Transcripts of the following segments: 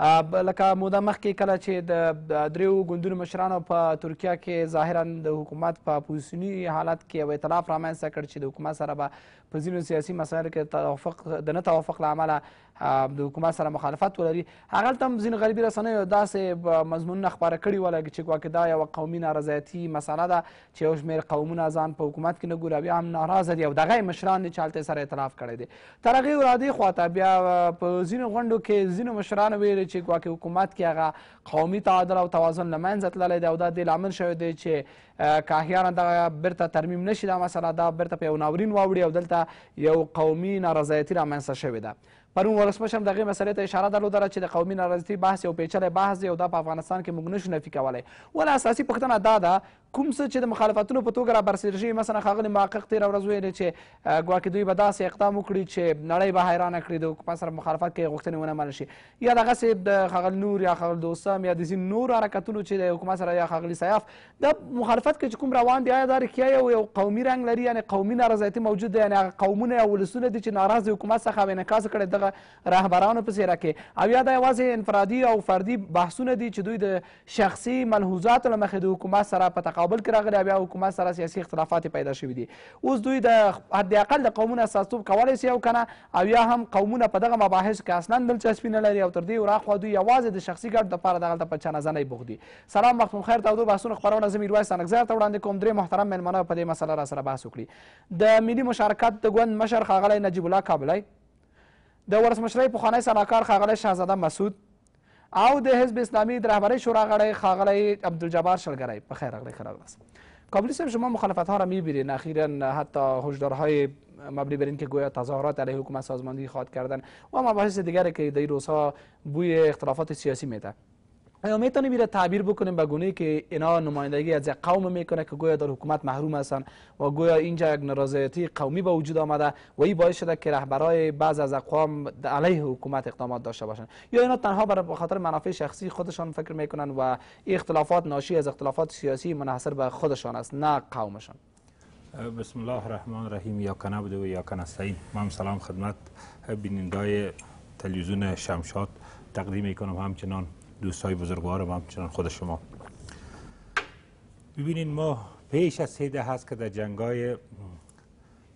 لکه موده مخکې کله چې د دریو ګوندونو مشرانو په ترکیه کې ظاهرا د حکومت په اپوزیسیوني حالت کې یو اعتلاف رامنځته کړ چې د حکومت سره به په ځینو سیاسي مسایلو کې توافق د نه توافق له امله د حکومت سره مخالفت ولري هغلته هم ځینو غربي رسنیو داسې مضمونونه خپاره کړي وه چې ګواکې دا یوه قومي نارضایتي مسله ده چې یو شمېر قومونه ځان په حکومت کې نه ګوري او بیا هم ناراضه دي او دغه یې مشران دي چې هلته سره اعتراف کړی دی تر هغې ورادې خواته بیا په ځینو غونډو کې ځینو مشرانو ویلي چې ګواکې حکومت کې هغه قومي تعادل او توازن له منځه تللی دی او دا دې لامل شوی دی چې که احیانا دغه بیرته ترمیم نشي دا مسله دا بیرته په یو ناورین واوړي او دلته یو قومي نارضایتي رامنځته شوې ده پرون ولسمشر دغې مسئلې ته اشاره درلودله چې د قومي نارضیتي بحث یو پیچلی بحث دی او دا په افغانستان کې موږ نشو نفي کولی ولې اساسي پوښتنه دا ده کوم څه چې د مخالفتونو په توګه را برسېره شوي مثلا ښاغلي محقق تېره ورځ ویلې چې ګواکې دوی به داسې اقدام وکړي چې نړۍ به حیرانه کړي د حکومت سره مخالفت کوي غوښتنې ونه منل شي یا دغسې د ښاغلي نور یا ښاغلي دوستم یا د ځینو نورو حرکتونو چې د حکومت سره یا ښاغلي سیاف دا مخالفت کې چې کوم روان دی آیا دا رښتیا یو یو قومي رنګ لري یعنې قومي نارضایتي موجود دی یعنې هغه قومونه یا ولسونه دي چې ناراض دي حکومت څخه او انعکاس کړی دغه رهبرانو په څېره کې او یا دا یوازې انفرادي او فردي بحثونه دي چې دوی د شخصي ملحوظاتو له مخې د حکومت سره په تقابل کې راغلي او یا حکومت سره سیاسي اختلافات پیدا شوي دي اوس دوی د حد اقل د قومونو استازتوب کولی سي او که نه او یا هم قومونه په دغه مباحثو کې اصلا دلچسپي نه لري او تر دې وراخوا دوی یوازې د شخصي ګټو دپاره دغلته په چانهزنۍ بوخت دي سلام وخت مو خیر تودو بحثونو خبرونه زه میرویس څانکزر ته وړاندې کوم درې محترم مېلمانه په دې مسله را سره بحث وکړي د ملي مشارکت د ګوند مشر ښاغلی نجیب الله کابلی د ولسمشرۍ پخوانی سلاکار ښاغلی شهزاده مسعود او د حزب اسلامي د رهبرۍ شورا غړی ښاغلی عبدالجبار شلګری په خیر راغلی ښه راغلاست کابلی صاحب شما مخالفت ها را میبینید اخیرا حتی هشدارهای مبنی بر اینکه گویا تظاهرات علیه حکومت سازماندهی خواهد کردن و مباحث دیگری که در این روزها بوی اختلافات سیاسی میده آیا میتونیم تعبیر بکنیم به گونه که اینا نمایندگی از یک قوم میکنه که گویا در حکومت محروم هستن و گویا اینجا یک نارضایتی قومی به وجود آمده و این باعث شده که رهبرای بعض از اقوام علیه حکومت اقدامات داشته باشند یا اینا تنها بر خاطر منافع شخصی خودشان فکر میکنن و اختلافات ناشی از اختلافات سیاسی منحصر به خودشان است نه قومشان بسم الله الرحمن الرحیم یا کنبد و یا سین من سلام خدمت بینندای تلویزیون شمشاد تقدیم میکنم همچنان دوست های بزرگوارم همچنان خود شما ببینین ما پیش از سیده هست که در جنگای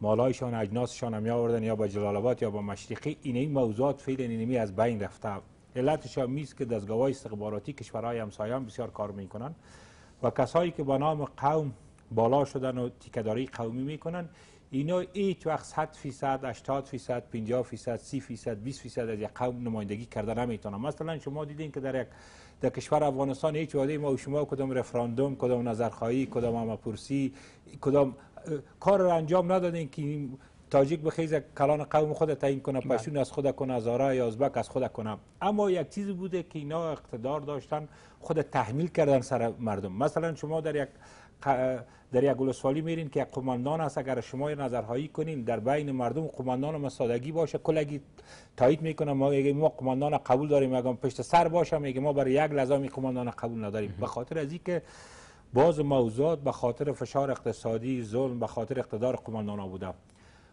مالایشان اجناسشان هم آوردن یا به جلال آباد یا به مشرقی اینه موضوعات فعلا اینمی از بین رفته علتش هم میست که دستگاه استخباراتی کشورهای همسایه هم بسیار کار میکنن و کسایی که به نام قوم بالا شدن و تیکداری قومی میکنن اینا هیچ وقت 100 فیصد 80 فیصد 50 فیصد 30 فیصد 20 فیصد از یک قوم نمایندگی کرده نمیتونه مثلا شما دیدین که در یک در کشور افغانستان هیچ واده ما و شما کدام رفراندوم کدام نظرخواهی کدام همپرسی کدام کار را انجام ندادین که تاجیک بخیز کلان قوم خود تعیین کنه بله. پشتون از خود کنه زاره یا ازبک از خود کنه اما یک چیزی بوده که اینا اقتدار داشتن خود تحمیل کردن سر مردم مثلا شما در یک در یک ولسوالی میرین که یک قماندان است اگر شما نظرهایی کنین در بین مردم قماندان ما سادگی باشه کلگی تایید میکنه ما میگه ما قماندان قبول داریم اگر پشت سر باشه میگه ما برای یک لزامی قماندان قبول نداریم به خاطر از اینکه بعض موضوعات به خاطر فشار اقتصادی ظلم به خاطر اقتدار قماندانا بوده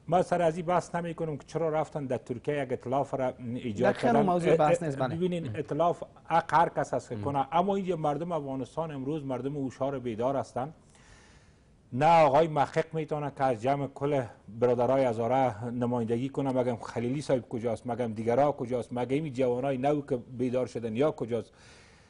ما سر از این بحث نمی کنم که چرا رفتن در ترکیه یک اطلاف را ایجاد کردن موضوع بحث نیست بله. ببینین اطلاف حق هر کس است که کنه اما اینجا مردم افغانستان امروز مردم اوشار بیدار هستند نه آقای محقق میتونه که از جمع کل برادرای هزاره نمایندگی کنه مگم خلیلی صاحب کجاست مگم دیگرها کجاست مگم این جوانای نو که بیدار شدن یا کجاست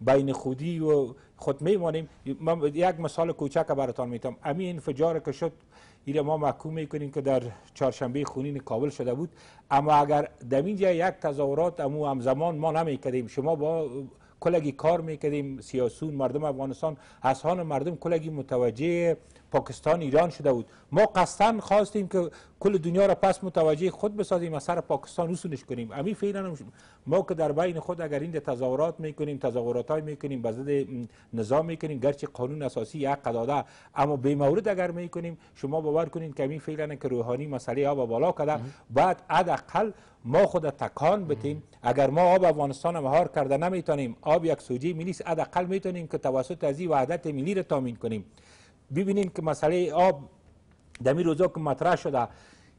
بین خودی و خود میمانیم من یک مثال کوچک براتان میتم امی انفجار که شد ایره ما محکوم میکنیم که در چهارشنبه خونین کابل شده بود اما اگر دمینجا یک تظاهرات امو همزمان ما نمیکردیم شما با کلگی کار میکردیم سیاسون مردم افغانستان از هان مردم کلگی متوجه پاکستان ایران شده بود ما قصدن خواستیم که کل دنیا را پس متوجه خود بسازیم از سر پاکستان رسونش کنیم امی فعلا ما که در بین خود اگر این تظاهرات میکنیم تظاهرات های میکنیم به ضد نظام میکنیم گرچه قانون اساسی حق داده اما به مورد اگر میکنیم شما باور کنین که می فعلا که روحانی مسئله آب بالا کرده بعد حداقل ما خود تکان بتیم اگر ما آب افغانستان مهار کرده نمیتونیم آب یک سوجی ملی است حداقل میتونیم که توسط از این وحدت ملی را تامین کنیم ببینیم که مسئله آب در روزا که مطرح شده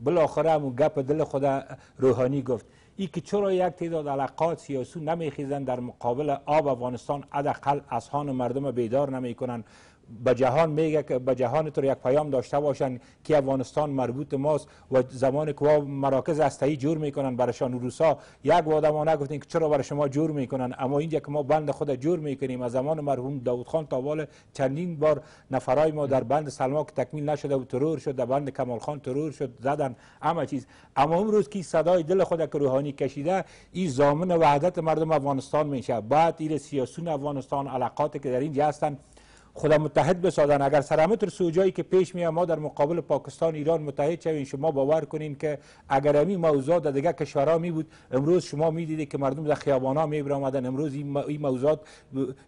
بالاخره همون گپ دل خود روحانی گفت ای که چرا یک تعداد علقات سیاسو نمیخیزند در مقابل آب افغانستان ادقل اصحان مردم بیدار نمیکنند به جهان میگه که به جهان طور یک پیام داشته باشند که افغانستان مربوط ماست و زمان که مراکز هسته‌ای جور میکنن برشان روسا یک واده ما نگفتیم که چرا برای شما جور میکنن اما اینجا که ما بند خود جور میکنیم از زمان مرحوم داود خان تا وال چندین بار نفرای ما در بند سلما که تکمیل نشده و ترور شد در بند کمال خان ترور شد زدن اما چیز اما امروز که صدای دل خود که روحانی کشیده این ضامن وحدت مردم افغانستان میشه بعد این سیاسون افغانستان علاقاتی که در اینجا هستند خدا متحد بسازن اگر سرمه سوجایی که پیش میاد ما در مقابل پاکستان ایران متحد شوین شما باور کنین که اگر امی موضوعات دیگه کشورها می بود امروز شما می دیدید که مردم در خیابانا می برآمدن امروز این موضوعات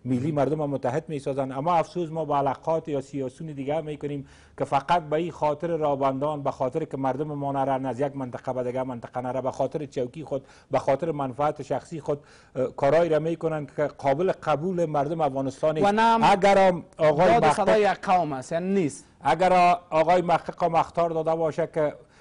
ملی مردم ما متحد می سازن اما افسوس ما با علاقات یا سیاسون دیگه می کنیم که فقط به این خاطر رابندان به خاطر که مردم ما نره از یک منطقه به دیگه منطقه نره به خاطر چوکی خود به خاطر منفعت شخصی خود کارای را می کنن که قابل قبول مردم افغانستان نیست اگر آقای مخقق قوم است یعنی نیست اگر آقای مخقق مختار داده باشه که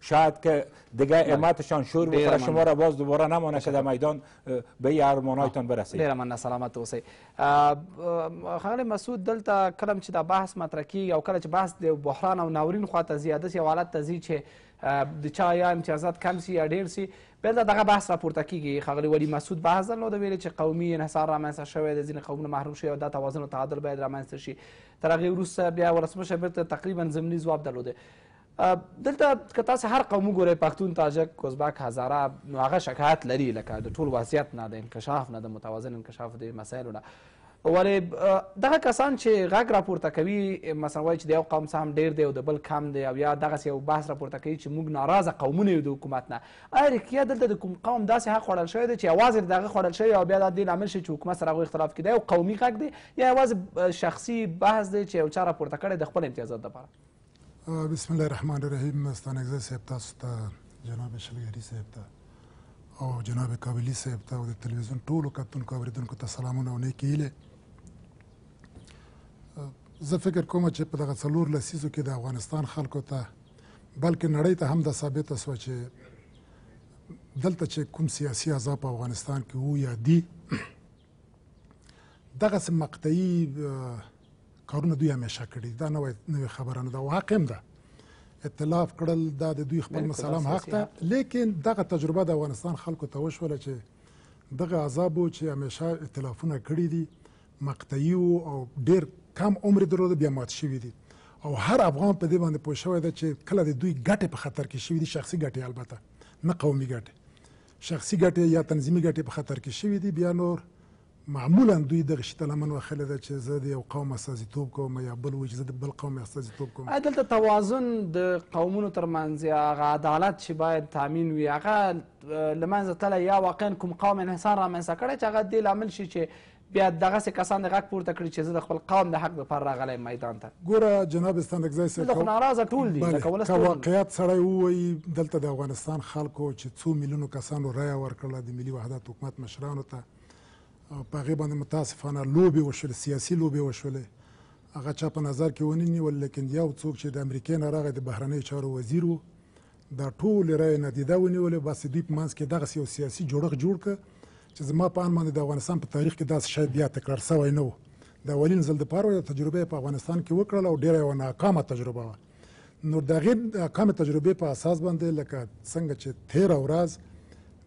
شاید که دیگه بله. امت شان شور بخوره شما را باز دوباره نمانه که در میدان به ای ارمانایتان برسید ډیره مننه سلامت اوسئ ښاغلی مسعود دلته کله چې دا بحث مطرح کیږي او کله چې بحث د بحران او ناورین خواته ځي یا داسې یو حالت ته ځي چې د چا یا امتیازات کم سي یا ډیر سي بلته دغه بحث راپورته کیږي ښاغلی ولی مسعود بحث درلوده ویلې چې قومي انحصار رامنځته شوی دی ځینې قومونه محروم شوي او دا توازن او تعادل باید رامنځته شي تر هغې وروسته بیا ولسمشر بېرته تقریبا ضمني ځواب درلوده دلته که تاسو هر قوم وګورئ پښتون تاجک ازبک هزاره نو هغه شکایت لري لکه د ټول وضعیت نه د انکشاف نه د متوازن انکشاف د مسایلو نه ولې دغه کسان چې غږ راپورته کوي مثلا وایي چې د یو قوم څه هم ډېر دی او د بل کم دی او یا دغسې یو بحث راپورته کوي چې موږ ناراضه قومونه یو د حکومت نه آیا رښتیا دلته د کوم قوم داسې حق خوړل شوی دی چې یوازې د هغه خوړل شوی او بیا دا دې لامل شي چې حکومت سره هغوی اختلاف کړي دا یو قومي غږ دی یا یوازې شخصي بحث دی چې یو چا راپورته کړی د خپل امتیازات دپاره بسم الله الرحمن الرحیم ستانکزی صاحب تاسو ته جناب شلګری صاحب ته او جناب کابلی صاحب ته او د تلویزیون ټولو کتونکو اوریدونکو ته سلامونه او نیکې هیلې زه فکر کوم چې په دغه څلور لسیزو کې د افغانستان خلکو ته بلکې نړۍ ته هم دا ثابته سوه چې دلته چې کوم سیاسي عذاب په افغانستان کې وو یا دي دغسې مقطعي کارونه دوی همیشه کړي دا نوې نوې خبره نه ده او حق هم ده اطلاف کړل دا د دوی خپل مسلم حق ده لیکن دغه تجربه د افغانستان خلکو ته وشوله چې دغه عذابو چې همیشه اطلافونه کړي دي مقطعي او ډیر کم عمر درلود بیا مات شوي دي او هر افغان په دې باندې پوه شوی دی چې کله د دوی ګټې په خطر کې شوي دي شخصي ګټې البته نه قومي ګټې شخصي ګټې یا تنظیمي ګټې په خطر کې شوي دي، بیا نور معمولاً دوی دغه شي ته لمن وهلې ده چې زه د یو قوم استازیتوب کوم یا بل وایي چې زه د بل قوم استازیتوب کوم. ایا دلته توازن د قومونو تر منځ یا هغه عدالت چې باید تامین وي هغه له منځه تللی یا واقعاً کوم قوم انحصار رامنځته کړی چې هغه دې لامل شي چې بیا دغسې کسان دې غږ پورته کړي چې زه د خپل قوم د حق لپاره راغلی یم میدان ته. ګوره جناب ستانکزی صاحب دلته خو ناراضه ټول دي لکه ولس ټول. که واقعیت سړی ووایي دلته د افغانستان خلکو چې څو میلیونو کسانو رایه ورکړله د ملي وحدت حکومت مشرانو ته په هغې باندې متاسفانه لوبې وشولې سیاسي لوبې وشولې هغه چا په نظر کې ونه نیول لیکن یو څوک چې د امریکې نه راغی د بهرنیو چارو وزیر و دا ټولې رایې نادیده ونیولې، بس د دوی په منځ کې دغسې یو سیاسي جوړښت جوړ کړ چې زما په اند باندې د افغانستان په تاریخ کې داسې شی بیا تکرار شوی نه و. د اولین ځل لپاره یوه تجربه یې په افغانستان کې وکړله او ډېره یوه ناکامه تجربه وه. نو د هغې ناکامې تجربې په اساس باندې لکه څنګه چې تېره ورځ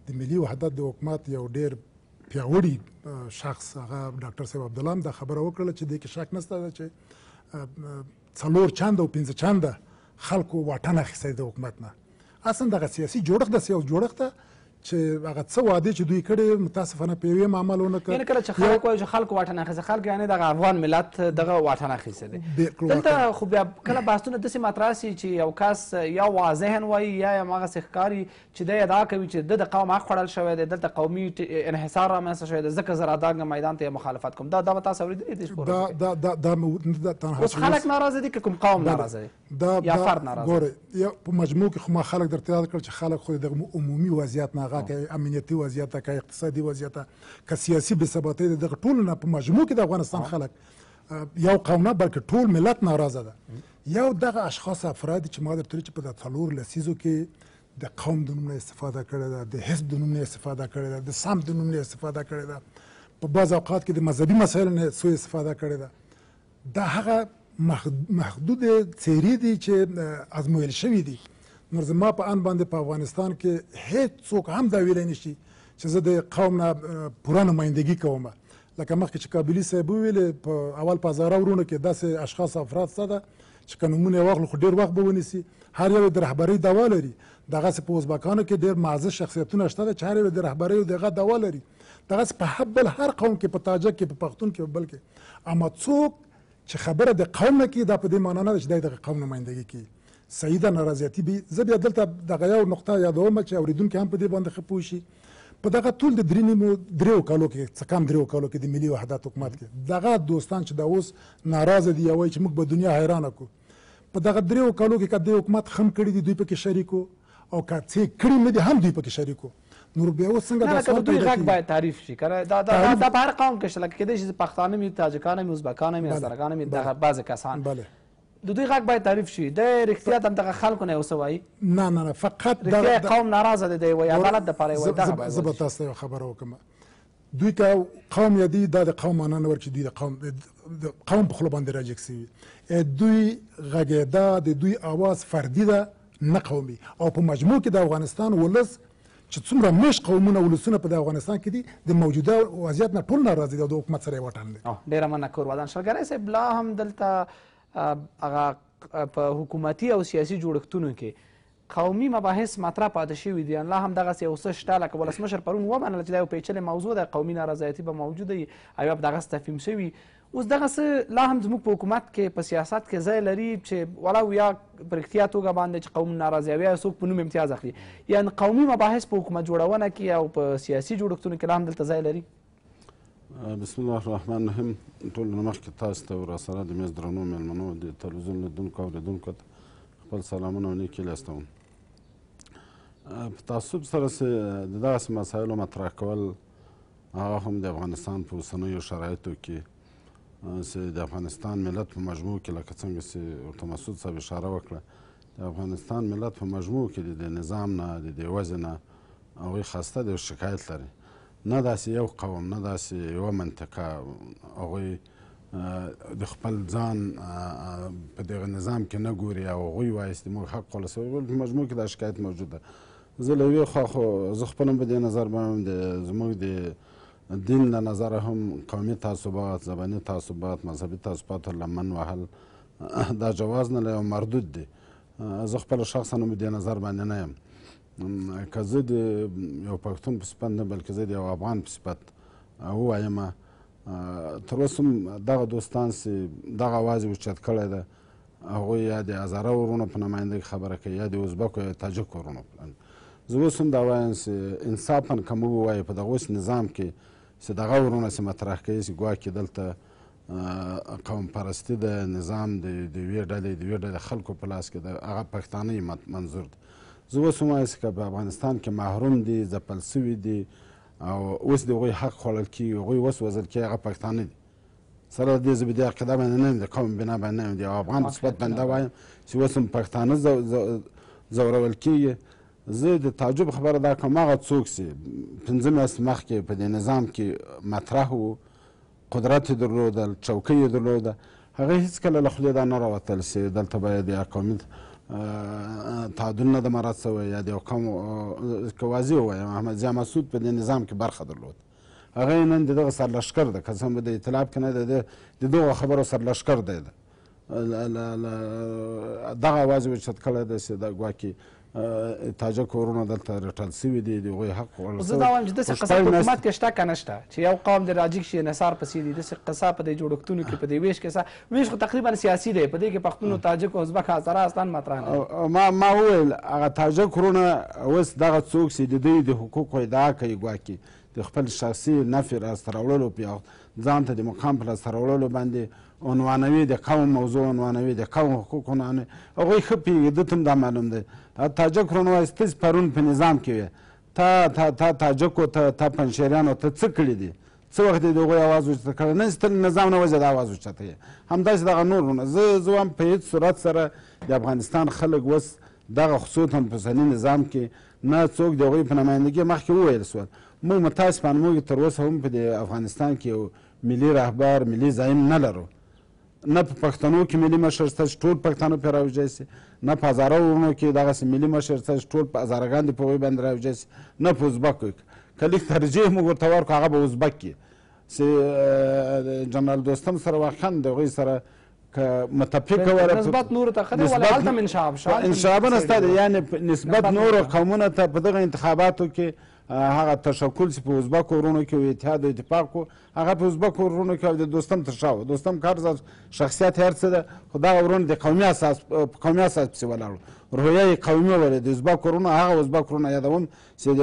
د ملي وحدت د حکومت یو ډېر پیاوړي شخص هغه ډاکټر صاحب عبدالله هم دا خبره وکړله چې دې کې شک نشته چې څلور چنده او پنځه چنده خلکو واټن اخیستی دی د حکومت نه اصلا دغه سیاسي جوړښت داسې یو جوړښت ده چې هغه څه وعده چې دوی کړي متاسفانه په یوې عمل ونه کړ یعنې کله چې خلک وایي چې خلکو واټن اخیسته خلک یعنې دغه افغان ملت دغه واټن اخیسته دی دلته خو بیا کله بحثونه داسې مطرح سي چې یو کس یا واضحا وایي یا یې هماغسې ښکاري چې دی ادعا کوي چې د ده د قوم حق خوړل شوی دی، دلته قومي انحصار رامنځته شوی دی، ځکه زه رادانګم میدان ته یم مخالفت کوم. دا دا به تاسو اورېدلي دي په ورځو دا کې؟ دا دا مې نه ده تنها اوس چې خلک اوس ناراضه دي که کوم قوم بله ناراضه دی دا یا دا فرد ناراضه ګورئ دی؟ یو په مجموع کې خو ما خلک درته یاد کړل چې خلک خو د دغه عمومي وضعیت نه هغه که امنیتي وضعیت ده که اقتصادي وضعیت ده که سیاسي بې ثباتۍ ده دغه ټولو نه په مجموع کې د افغانستان خلک اه، یو قوم نه بلکې ټول ملت ناراضه ده یو دغه اشخاص افراد دي چې ما درته ویلي چې په دا څلور لسیزو کې د قوم د نوم نه استفاده کړې ده د حزب د نوم نه استفاده کړې ده د سمت د نوم نه استفاده کړې ده په بعض اوقات کې د مذهبي مسایلو نه سوء استفاده کړې ده دا هغه محدود څیرې دي چې ازمویل شوي دي نور زما په ان باندې په افغانستان کې هیڅ څوک هم دا ویلی نشي چې زه د قوم نه پوره نمایندګي کوم لکه مخکې چې کابلي صاحب وویل په اول په هزاره وروڼو کې داسې اشخاص او افراد شته ده چې که نومونه یې واخلو خو ډېر وخت به ونیسي هر یو یې د رهبرۍ دعوا لري دغسې په ازبکانو کې ډېر معزز شخصیتونه شته ده چې هر یو یې د رهبرۍ د هغه دعوا لري دغسې په بل هر قوم کې په تاجک کې په پښتون کې په بل کې اما څوک چې خبره د قوم نه کیږي دا په دې مانا نه ده چې دی دغه قوم نمایندګي کوي صحیح ده نارضیتي به زه بیا دلته دغه یو نقطه یادوم چې اوریدونکي هم په دې باندې ښه پوه شي په دغه ټول د درې نیمو دریو کالو کې څه کم دریو کالو کې د ملي وحدت حکومت کې دغه دوستان چې دا اوس ناراضه دي یا وایي چې موږ به دنیا حیرانه کړو په دغه دریو کالو کې که د حکومت خم کړي دي دوی پکې شریکو او که څه کړي نه دي هم دوی پکې شریکو نور بیا اوس څنګه نه دا لکه د سوال دوی پیدا غږ کیږي باید تعریف شي کنه دا دا دا, تعریف- دا په هر قوم کې شته لکه کېدای شي چې پښتانه مي تاجکان مي ازبکان مي بله، هزارګان مي بله. دغه بعضې کسان بله د دوی غږ باید تعریف شي د رښتیا د دغه خلکو نه یو څه وایي نه نه نه فقط رښتیا یې قوم ناراضه دی دی وایي عدالت دپاره یې وایي دغه باید زه به وایي. تاسو ته یو خبره وکم دوی ته قوم یادی دا د قوم مانا نه ورکړي چې دوی د قوم د قوم په خوله باندې راجګ سوي دوی غږیدا د دوی اواز فردي ده نه قومي او په مجموع کې د افغانستان ولس چې څومره مېشت قومونه ولسونه په د افغانستان کې دي د موجوده وضعیت نه ټول ناراضي دي او د حکومت سره یې واټن دی ډېره مننه کور ودان شلګری صاحب لا هم دلته هغه په حکومتي او سیاسي جوړښتونو کې قومي مباحث مطرح پاتې شوي دي ان لا هم دغسې یو څه شته لکه ولسمشر پرون ومنله چې دا یو پیچلې موضوع ده قومي نارضایتي به موجوده وي او یا به دغسې تفهیم شوي اوس دغه څه لا هم زموږ په حکومت کې په سیاست کې ځای لري چې ولا یا په رښتیا توګه باندې چې قوم ناراضي وي څوک په نوم امتیاز اخلي یعنې قومي مباحث په حکومت جوړونه کې او په سیاسي جوړښتونو کې لا هم دلته ځای لري بسم الله الرحمن الرحیم ټول نه مخکې تاسو ته او راسره د مېز درنو مېلمنو د تلویزیون لیدونکو اورېدونکو ته خپل سلامونه او نیکې لستوم په تعصب سره چې د دغسې مسایلو مطرح کول هغه هم د افغانستان په اوسنیو شرایطو کې چې د افغانستان ملت په مجموع کې لکه څنګه چې ورته مسعود صاحب اشاره وکړه د افغانستان ملت په مجموع کې د دې نظام نه د دې وضع نه هغوی خسته دی او شکایت لري نه داسې یو قوم، نه داسې یوه منطقه هغوی د خپل ځان په دغه نظام کې نه ګوري او هغوی وایي چې موږ حق ولس په مجموع کې دا شکایت موجود ده زه له یوې خوا خو زه خپل هم په دې نظر باندې د زموږ د دین له نظره هم قومي تعصبات زباني تعصبات مذهبي تعصبات لمن وهل دا جواز نه لري او مردود دي زه خپل شخصا هم دې نظر باندې نه یم که زه د یو پښتون په صفت نه بلکې زه د یو افغان په صفت ووایم تر اوسه هم دغه دوستان چې دغه اواز یې اوچت کړی دی هغوی یا د هزاره وروڼو په نمایندګۍ خبره کوي یا د ازبکو یا تاجک وروڼو زه اوس هم دا وایم چې انصافا که موږ ووایو په دغه اوس نظام کې چې دغه وروڼه چې مطرح کوي چې ګواکې دلته قوم پرستی د نظام د یوې ډلې د یوې ډلې خلکو په لاس کې ده هغه پښتانه یې منظور دي زه اوس هم وایي که په افغانستان کې محروم دي ځپل سوي دي او اوس د هغوی حق خوړل کېږي هغوی اوس وژل کېږي هغه پښتانه دي سره دې زه به دې عقیده باندې نه یم د قوم بنا باندې نه یم د افغان په صفت باندې وایم چې اوس هم پښتانه ځورول کېږي زه د تعجب خبره دا کوم هغه څوک چې پنځه میاشتې مخکې په دې نظام کې مطرح وو قدرت یې درلودل، چوکۍ یې درلوده، هغه هیڅکله له خولې دا نه راوتل چې دلته باید یا قومي تعادل نه د مراعت شوی یا د یو قوم که واضح ووایم احمد ضیا مسعود په دې نظام کې برخه درلوده هغه نن دغه سرلښکر ده که څه هم د اطلاعات کې نه دی د دغو خبرو سرلښکر دی ده دغه اواز یې اوچت کړی دی چې دا ګواکې تاجک ورونه دلته رټل سوي دي د هغوی حق خوړل زه دا وایم چې داسې قصه په حکومت کې شته که نه شته چې یو قوم د راجیک شي نصار پسې دي داسې قصه په دې جوړښتونو کې په دې ویش کې څه ویش خو تقریبا سیاسي دی په دې کې پښتون او تاجک او ازبک هزاره اصلا مطرح نه ما ما وویل هغه تاجک ورونه اوس دغه څوک چې د دوی د حقوقو ادعا کوي ګواکې د خپل شخصي نفع راسته راوړلو په ځان ته د مقام په لاسته راوړلو باندې عنوانوي د قوم موضوع عنوانوي د قوم حقوق عنوانوي هغوی ښه پوهېږي ده ته هم دا معلوم دی تاجک ورونه وایي ته چې پرون په نظام کې وې تا تا تا تاجکو ته تا پنجشیریانو ته څه کړي دي څه وخت یې د هغوی اواز اوچته کړی نه چې ته نظام نه وجه د اواز اوچته یې همداسې دغه نور ورونه زه زه وایم په هېڅ صورت سره د افغانستان خلک اوس دغه خصوص هم په اوسني نظام کې نه څوک د هغوی په نمایندګي مخکې وویل شول. موږ متاسفانه موږ تر اوسه هم په دې افغانستان کې یو ملي رهبر، ملي زعیم نه لرو. نه په پښتنو کې ملي مشر شته چې ټول پښتانه پرې راویښ شي، نه په هزاره وروڼو کې دغسې ملي مشر شته چې ټول هزاره ګان دې په هغوی باندې راویښ شي، نه په ازبکو کې. که لږ ترجیح موږ ورته ورکړو هغه به ازبک وي چې جنرال دوستم سره واقعا د هغوی سره که متفق وره نسبت نور ته خدای ولا حالت من شعب شعب انشابن استاد یعنی نسبت نور قومونه ته په دغه انتخاباتو کې هغه تشکل چې په ازبک ورونو کې او اتحاد او اتفاق کو هغه په ازبک ورونو کې د دوستم تشاو دوستم کارز شخصیت هر څه ده خدا ورونو د قومي اساس په قومي اساس پسې ولاړو رویه قومي ولې د ازبک ورونو هغه ازبک ورونو یادوم چې د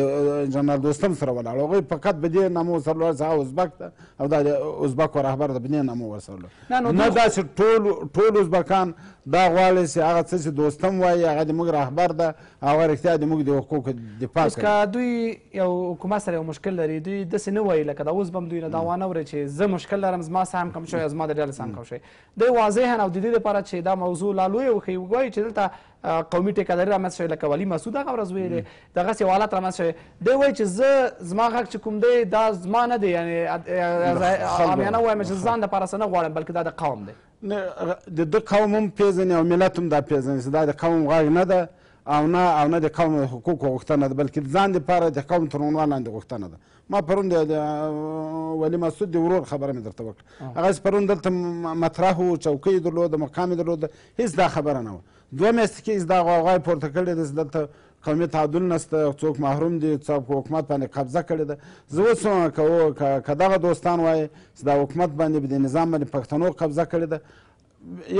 جنرال دوستم سره ولاړ هغوی فقط به دې نامه ورسره لوړ هغه ازبک ده او دا د ازبکو رهبر ده په دې نامه ورسره لوړ نه داسې ټول ټول ازبکان دا غواړي چې هغه څه چې دوستم وایي هغه د موږ رهبر ده هغه رښتیا د موږ د حقوقو دفاع کوي که دوی یو حکومت سره یو مشکل لري دوی داسې نه وایي لکه دا اوس به هم دوی نه دا وانه وري چې زه مشکل لرم زما سه هم کم شوی زما د ډلې سه هم کم شوی دوی واضحا او د دې لپاره چې دا موضوع لا لویه وښیي وایي چې دلته قومي ټیکداري رامنځ شوې لکه ولي مسعود هغه ورځ ویلې دغسې یو حالت رامنځ شوی دی وایي چې زه زما غږ چې کوم دی دا زما نه دی یعنې عامیانه وایم چې ځان لپاره څه نه غواړم بلکې دا د قوم دی د ده قوم هم پېژني او ملت هم دا پېژني چې دا د قوم غږ نه ده او نه او نه د قوم د حقوقو غوښتنه ده بلکې ځان دپاره د قوم تر عنوان لاندې غوښتنه ده ما پرون د ولي مسعود د ورور خبره مې درته وکړه هغه پرون دلته مطرح و چوکۍ یې درلوده مقام یې درلوده هېڅ دا خبره نه وه دوه میاشتې کېږي دا غوغا یې پورته کړې ده چې دلته قومي تعادل نشته څوک محروم دي څوک په حکومت باندې قبضه کړې ده زه اوس که که دغه دوستان وایي چې دا حکومت باندې د نظام باندې پښتنو قبضه کړې ده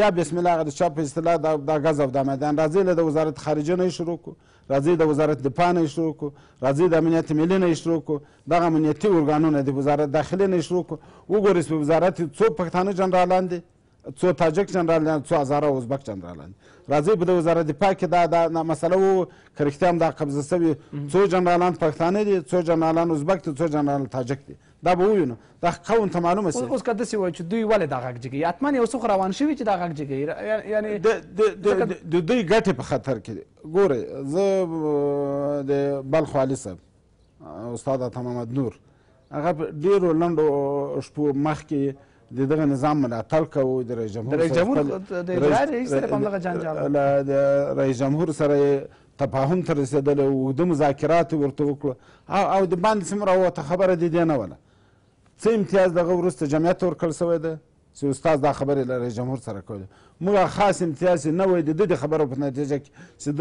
یا بسم الله هغه د چا په اصطلاح دا دا غز او دا میدان راځي له د وزارت خارجه نه شروع کو راځي د وزارت دفاع نه شروع کو راځي د امنیت ملي نه شروع کو دغه امنیتي ارګانونه د وزارت داخلي نه شروع کو وګورئ په وزارت کې څو پښتانه جنرالان دي څو تاجک جنرالان څو هزاره او ازبک جنرالان دي راځي په د وزارت دفاع کې دا دا نا- مسله وو که رښتیا هم دا قبضه سوي څو جنرالان پښتانه دي څو جنرالان ازبک دي څو جنرالان تاجک دي دا به ووینو دا قوم ته معلومه سي اوس که داسې وای چې دوی ولې دا غږ جګوي حتما یو څه خو روان شوي چې دا غږ جګوي یعنی د دوی ګټې په خطر کې دي ګورئ زه د بلخ والي صاحب استاد عطا محمد نور هغه ډېرو لنډو شپو مخکې د دغه نظام ملاتړ کوو د رئیس جمهور د رئیس جمهور د اجرا رئیس سره په همدغه جنجال له رئیس جمهور سره تفاهم ته رسېدلی و، اوږده مذاکرات یې ورته وکړو او د باندې سیمو راووته خبره د دې نه وله څه امتیاز دغه وروسته جمعیت ورکړل شوی ده چې استاد دا خبرې له رئیس جمهور سره کولې موږ خاص امتیاز یې نه وای د دې خبرو په نتیجه کې چې د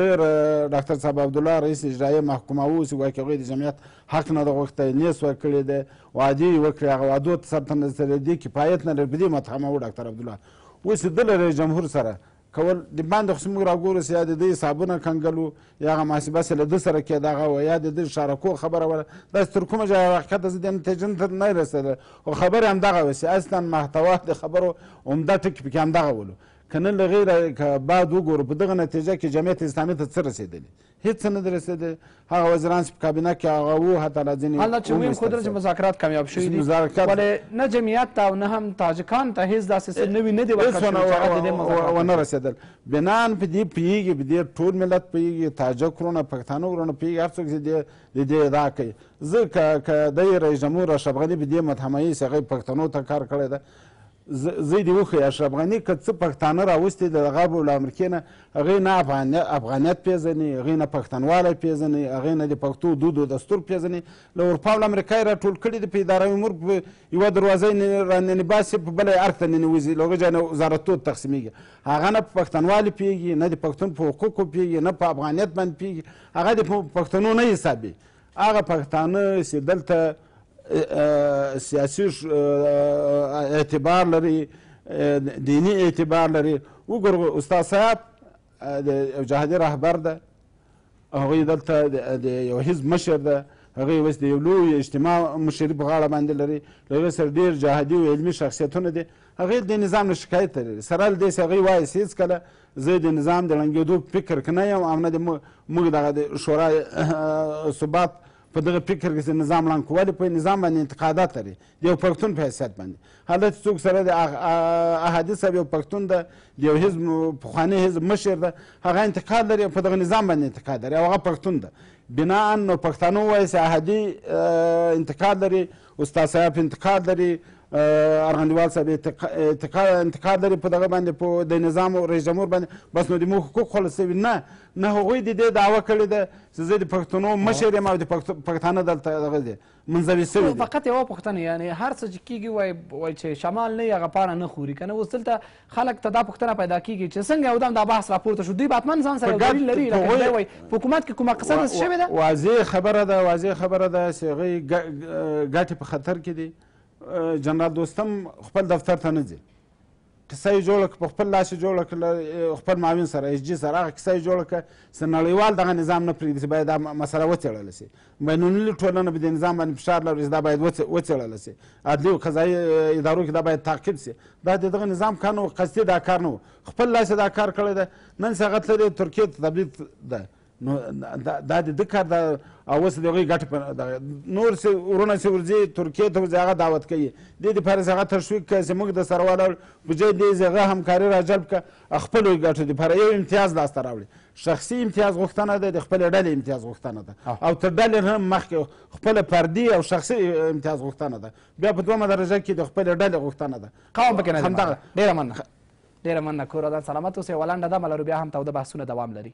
ډاکټر صاحب عبدالله رئیس اجرایه محکومه و چې واقعي د جمعیت حق نه غوښته نیس ورکړي ده وعده وکړي هغه وعدو ته سره تم سره دي کفایت نه لري په دې متهمه و ډاکټر عبدالله اوس د لري جمهور سره کول د باندې خو چې موږ راګورو چې یا د ده حسابونه کنګل وو یا هغه محاسبه چې له ده سره کېده هغه وه یا د ده شارکو خبره وه داسې تر کومه ځایه حقیقت زه دې نتیجې ته نه رسېدل خو خبرې همدغه وې چې اصلا محتوا د خبرو عمده ټکي پکې همدغه ولو که نه له غیره که بعد وګورو په دغه نتیجه کې جمعیت اسلامي ته څه رسېدلي هیڅ څه نه دی رسېدلی هغه وزیران چې په کابینه کې هغه وو حتی را ځینې حالا چې ویم خو چې مذاکرات کامیاب شوي دي ولې نه جمعیت ته او نه هم تاجکان ته هیڅ داسې څه نوي نه دي ورکړل شوي ونه رسېدل بنان په دې پوهېږي په دې ټول ملت پوهېږي تاجک وروڼه پښتانه وروڼه پوهېږي هر څوک چې د دې ادعا کوي زه که د رئیس جمهور اشرف غني په دې متهمه یي چې هغه پښتنو ته کار کړی ده ځای دې وښیي اشرف غني که څه پښتانه راوستي د غرب او له امریکې نه هغوی نه افغانیت پېژني هغوی نه پښتنوالی پېژني هغوی نه د پښتو دود او دستور پېژني له اروپا او له امریکا یې راټول کړي دي په اداره امور په یوه دروازه یې راننباسي په بله یې ارګ ته ننوځي له هغه ځای نه وزارتو ته تقسیمېږي هغه نه په پښتنوالي پوهېږي نه د پښتون په حقوقو پوهېږي نه په افغانیت باندې پوهېږي هغه د پښتنو نه حسابي هغه پښتانه چې دلته سیاسي اعتبار لري دیني اعتبار لري وګوره استاد صاحب د جهادي رهبر ده هغوی دلته د یو حزب مشر ده هغوی اوس د یو لوی اجتماع مشري په غاړه باندې لري له هغوی سره ډېر جهادي او علمي شخصیتونه دي هغوی د نظام نه شکایت لري سره له دې چې هغوی وایي چې هېڅکله زه د نظام د ړنګېدو په فکر کې نه یم او نه د موږ دغه د شورا ثبات په دغه فکر کې چې نظام ړنګ کړو ولې په نظام باندې انتقادات لري د یو پښتون په حیثیت باندې هلته چې څوک سره د احادي صاحب یو پښتون ده د یو حزب پخوانی حزب مشر ده هغه انتقاد لري په دغه نظام باندې انتقاد لري او هغه پښتون ده بناا نو پښتانه ووایي چې احادي انتقاد لري استاد صاحب انتقاد لري ارغندوال صاحب انتقاد انتقاد لري په دغه باندې په د نظام او رئیس جمهور باندې بس نو د موږ حقوق خلاص شوي نه نه هغوی د دې دعوه کړې ده چې زه د پښتنو مشر یم او د پښتانه دلته دغه دي منزوي شوي فقط یوه پوښتنه یعنې هر څه چې کېږي وایي وایي چې شمال نه هغه پاڼه نه خوري که نه اوس دلته خلک ته دا پوښتنه پیدا کیږي چې څنګه یو دم دا بحث راپورته شو دوی به حتما ځان سره دلیل لري لکه دوی وایي په حکومت کې کومه قصه داسې شوې ده واضح خبره ده واضح خبره ده چې هغوی ګټې په خطر کې دي جنرال دوستم خپل دفتر ته نه ځي کیسه یې جوړه کړه په خپل لاس یې جوړه کړه خپل معاون سره ایس جي سره هغه کیسه یې جوړه کړه چې نړیوال دغه نظام نه پرېږدي چې باید دا مسله وڅېړل شي بینالمللي ټولنه په دې نظام باندې فشار لري چې دا باید وڅېړل شي، عدلي او قضایي ادارو کې دا باید تعقیب شي، دا د دغه نظام کار نه و، قصدي دا کار نه و، خپل لاس یې دا کار کړی دی، نن چې هغه تللی ترکیې ته تبعید دی نو دا د ده کار ده او اوس د هغوی ګټه په دغه نور چې وروڼه چې ورځي ترکیې ته ورځي هغه دعوت کوي دې دپاره چې هغه تشویق کړه چې موږ درسره ولاړ په ځای دې چې هغه همکاري راجلب کړه خپلو ګټو لپاره یو امتیاز لاسته راوړي شخصي امتیاز غوښتنه ده د خپلې ډلې امتیاز غوښتنه ده او تر ډلې نه مخکې خپله فردي او شخصي امتیاز غوښتنه ده بیا په دومه درجه کې د خپلې ډلې غوښتنه ده قوم پکې نه ډېره مننه ډېره مننه کور ودان سلامت اوسئ ولنډه دمه لرو بیا هم تاوده بحثونه دوام لري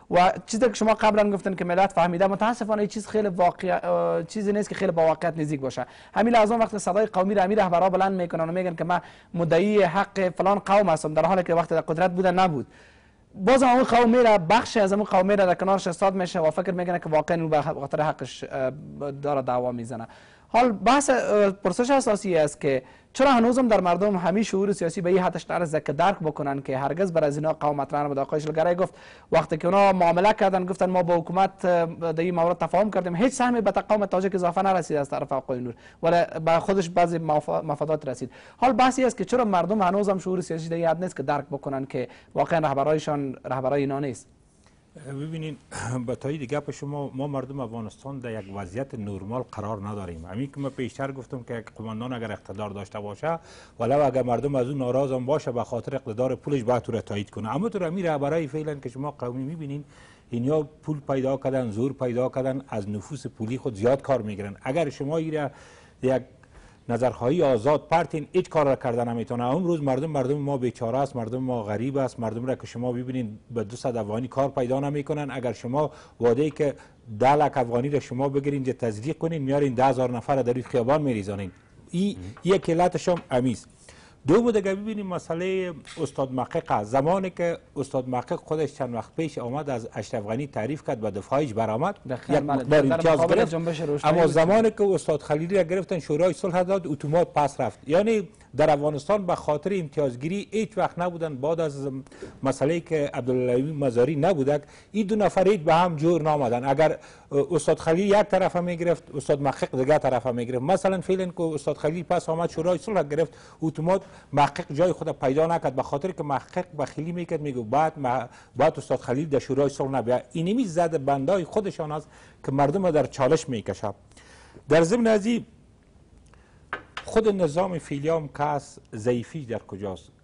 و چیزی که شما قبلا گفتن که ملت فهمیده متاسفانه این چیز خیلی واقع چیزی نیست که خیلی با واقعیت نزدیک باشه همین از اون وقت صدای قومی را رهبرا بلند میکنن و میگن که من مدعی حق فلان قوم هستم در حالی که وقت در قدرت بودن نبود باز اون قوم میره بخش از اون قوم میره در کنارش استاد میشه و فکر میکنه که واقعا اون به حقش داره دعوا میزنه حال بحث پرسش اساسی است که چرا هنوز هم در مردم همی شعور سیاسی به این حدش نرسیده که درک بکنن که هرگز بر از اینا قوم مطرح نبود آقای شلگره گفت وقتی که اونا معامله کردن گفتن ما با حکومت در این مورد تفاهم کردیم هیچ سهمی به قوم تاجک اضافه نرسید از طرف آقای نور ولی به خودش بعضی مفادات رسید حال بحثی است که چرا مردم هنوز هم شعور سیاسی در این حد نیست که درک بکنن که واقعا رهبرایشان رهبرای اینا نیست ببینین به تایی دیگه به شما ما مردم افغانستان در یک وضعیت نرمال قرار نداریم همین که من پیشتر گفتم که یک قماندان اگر اقتدار داشته باشه ولو اگر مردم از اون ناراض هم باشه به خاطر اقتدار پولش باید تو را تایید کنه اما تو را میره برای فعلا که شما قومی میبینین اینیا پول پیدا کردن زور پیدا کردن از نفوس پولی خود زیاد کار میگیرن اگر شما ایره یک نظر خواهی آزاد پرتین هیچ کار را کرده نمیتانه امروز مردم مردم ما بیچاره است مردم ما غریب است مردم را که شما ببینید به 200 افغانی کار پیدا نمیکنند اگر شما وعده ای که 10 لک افغانی را شما بگیرین جه تزریق کنین میارین 10000 نفر را در این خیابان میریزانین ای یک علتش هم امی است دو که ببینیم مسئله استاد محقق زمانی که استاد محقق خودش چند وقت پیش آمد از اشرف غنی تعریف کرد و دفاعش برآمد یک مقدار امتیاز گرفت اما زمانی که استاد خلیلی را گرفتن شورای صلح داد اتومات پس رفت یعنی در افغانستان به خاطر امتیازگیری هیچ وقت نبودن بعد از مسئله که عبدالله مزاری نبودک این دو نفر هیچ به هم جور نامدن اگر استاد خلیل یک طرف می گرفت استاد محقق دیگه طرف می گرفت مثلا فعلا که استاد خلیل پس آمد شورای صلح گرفت اتومات محقق جای خود پیدا نکرد به خاطر که محقق بخیلی میکرد میگو بعد بعد استاد خلیل در شورای صلح نبیا اینمی زد بندای خودشان است که مردم در چالش میکشه در ضمن از خود نظام فیلیام کس ضعیفی در کجاست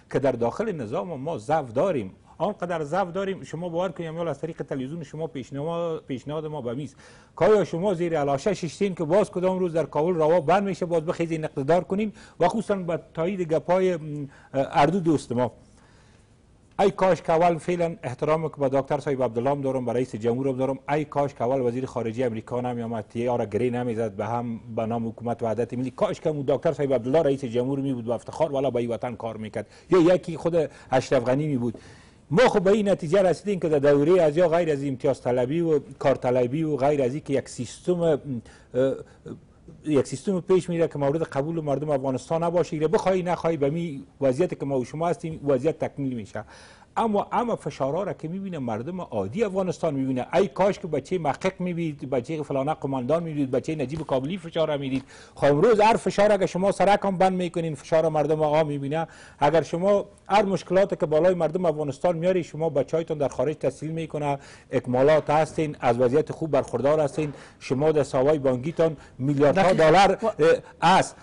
که در داخل نظام ما ضعف داریم آنقدر ضعف داریم شما باور کنیم یا از طریق تلویزیون شما پیشنهاد پیشنهاد ما به میز کایا شما زیر علاشه ششتین که باز کدام روز در کابل روا بند میشه باز بخیزین اقتدار کنین و خصوصا به تایید گپای اردو دوست ما ای کاش که اول فعلا احترام که به دکتر صاحب عبدالله هم دارم به رئیس جمهور هم دارم ای کاش که اول وزیر خارجه امریکا نمی آمد تیار گری نمی زد به هم به نام حکومت وحدت ملی کاش که دکتر صاحب عبدالله رئیس جمهور می بود و افتخار والا به وطن کار میکرد یا یکی خود اشرف غنی می بود ما خب به این نتیجه رسیدیم که در دوره از یا غیر از امتیاز طلبی و کار طلبی و غیر از که یک سیستم یک سیستم پیش میره که مورد قبول مردم افغانستان نباشه ایره بخوای نخوای به می وضعیت که ما و شما هستیم وضعیت تکمیل میشه اما اما فشارا را که میبینه مردم عادی افغانستان میبینه ای کاش که بچه محقق میبید بچه فلانه قماندان میبید بچه نجیب کابلی فشار میدید خب امروز هر فشار اگر شما سرک هم بند میکنین فشار مردم آقا میبینه اگر شما هر مشکلات که بالای مردم افغانستان میاری شما بچه‌هایتان در خارج تحصیل میکنه اکمالات هستین از وضعیت خوب برخوردار هستین شما در ساوای بانگیتان میلیاردها دلار است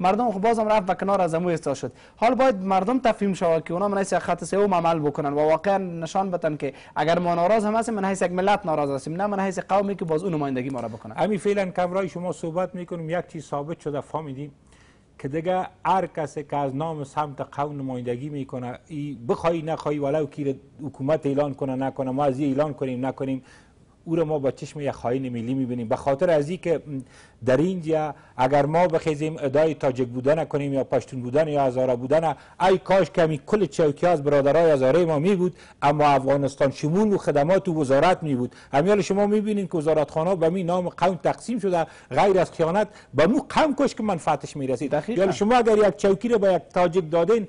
مردم خو بازم رفت و کنار از امو استاد شد حال باید مردم تفهیم شود که اونا من حیث یک خط سوم عمل بکنن و واقعا نشان بتن که اگر ما ناراض هم هستیم من حیث یک ملت ناراض هستیم نه من حیث قومی که باز او نمایندگی ما را بکنه امی فعلا که برای شما صحبت میکنم یک چیز ثابت شده فهمیدیم که دیگه هر کسی که از نام سمت قوم نمایندگی میکنه ای بخوای نخوای ولو کی حکومت اعلان کنه نکنه ما از اعلان کنیم نکنیم او را ما با چشم یک خائن ملی میبینیم به خاطر از این که در اینجا اگر ما بخیزیم ادای تاجک بودن کنیم یا پشتون بودن یا هزاره بودن ای کاش که همین کل چوکی از برادرای هزاره ما می بود اما افغانستان شمول و خدمات و وزارت می بود همیال شما میبینیم که وزارت خانه به می نام قوم تقسیم شده غیر از خیانت به مو قوم کش که منفعتش میرسید یعنی شما اگر یک چوکی را به یک تاجک دادین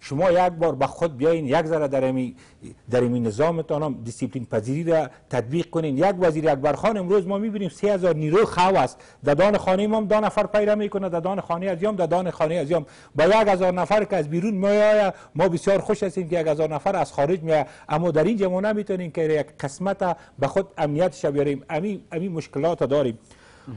شما یک بار به خود بیاین یک ذره در امی در امی نظامتان هم دیسیپلین پذیری را تطبیق کنین یک وزیر اکبر خان امروز ما میبینیم 3000 نیرو خو است در دان خانه ما هم دو نفر پیدا میکنه در دان خانه از یام در دان خانه از یام با 1000 نفر که از بیرون میآید ما بسیار خوش هستیم که 1000 نفر از خارج میآید اما در اینجا ما نمیتونیم که یک قسمت به خود امنیت شو بیاریم امی امی مشکلات داریم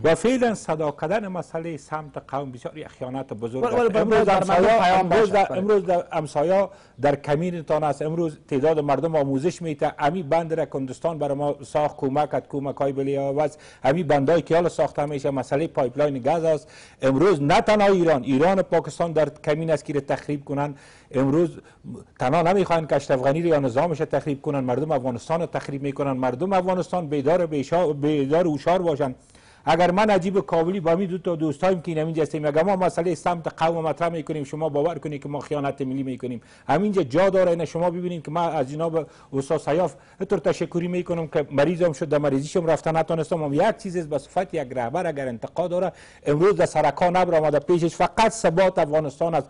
و فعلا صدا کردن مسئله سمت قوم بسیار یک خیانت بزرگ است امروز امسایا امروز امروز امسایا در کمین تان است امروز تعداد مردم آموزش میته امی بند را کندستان برای ما ساخت کمک ات کمک های بلی آواز امی بندای کیال ساخته میشه مسئله پایپلاین گاز است امروز نه تنها ایران ایران و پاکستان در کمین است که تخریب کنند امروز تنها نمیخواهند که اشرف غنی یا نظامش تخریب کنند مردم افغانستان را تخریب میکنند مردم افغانستان بیدار و بیدار و هوشار باشند اگر من عجیب کابلی با می دو تا دوستایم که اینجا هستیم اگر ما مسئله سمت قوم مطرح میکنیم شما باور کنید که ما خیانت ملی میکنیم همینجا جا داره اینا شما ببینید که ما از جناب استاد سیاف طور تشکری میکنم که مریضم شد در مریضیشم رفتن نتونستم هم یک چیز به صفت یک رهبر اگر انتقاد داره امروز در سرکا نبر آمده پیشش فقط ثبات افغانستان است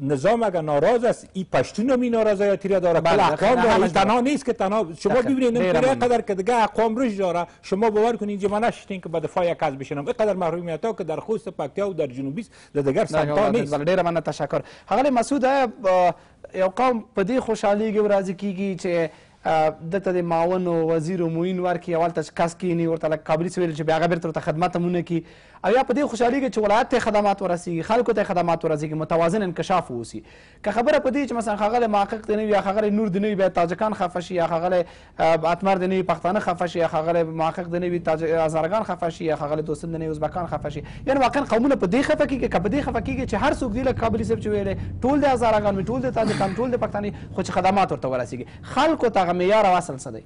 نظام اگر ناراض است این پشتون هم این نارضایتی را داره بله اقوام داره این تنها نیست که تنها شما ببینید این کره قدر که دیگه اقوام روش داره شما باور کنید اینجا من نشتین که به دفاع یک از بشنم اینقدر محرومیت ها که در خوست پکتیا و در جنوبی است در دیگر سمتا نیست بله ډیره مننه تشکر هغه مسعود یو قوم په دې خوشحالېږي او راضي کېږي چې ده ته د معاون او وزیر معین ورکړي او هلته چې کس کېني ورته لکه کابلي څه ویل چې بیا هغه بېرته ورته خدمت هم ونه کړي او یا په دې خوشحالېږي چې ولایت ته خدمات ورسېږي خلکو ته خدمات ورسېږي متوازن انکشاف واوسي که خبره په دې چې مثلا ښاغلی محقق دې نه وي یا ښاغلی نور دې نه وي بیا تاجکان خفه شي یا ښاغلی اتمر دې نه وي پښتانه خفه شي یا ښاغلی محقق دې نه وي تاج هزارګان خفه شي یا ښاغلی دوستم دې نه وي ازبکان خفه شي یعنې واقعا قومونه په دې خفه کېږي که په دې خفه کېږي چې هر څوک دي لکه کابلي صاحب چې ویلی ټول د هزارګان وي ټول د تاجکان ټول د پښتانه خو چې خدمات ورته ورسېږي. خلکو ته هغه معیار او اصل څه دی؟